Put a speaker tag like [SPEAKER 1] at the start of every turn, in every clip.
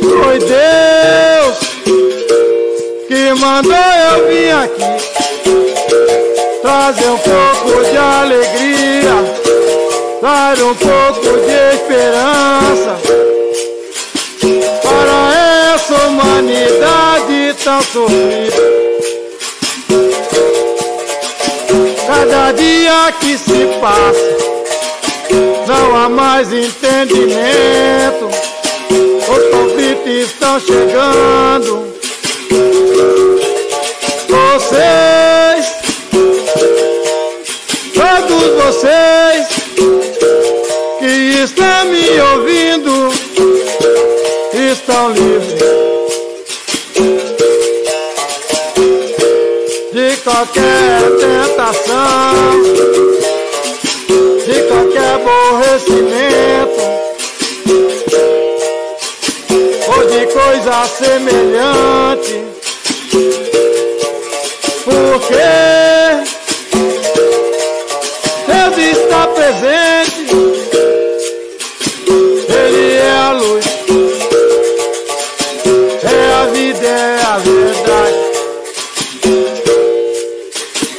[SPEAKER 1] Foi Deus que mandou eu vir aqui trazer um pouco de alegria, dar um pouco de esperança para essa humanidade tão sofrida. Cada dia que se passa há mais entendimento. Os conflitos estão chegando. Vocês, todos vocês que estão me ouvindo, estão livres de qualquer tentação coisa semelhante. Porque Deus está presente, Ele é a luz, é a vida, é a verdade.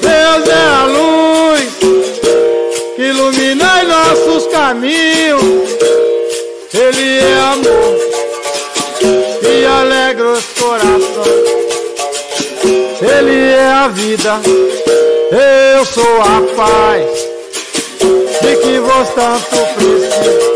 [SPEAKER 1] Deus é a luz iluminai nossos caminhos. Ele é amor alegra os corações. Ele é a vida, eu sou a paz de que vos tanto preciso.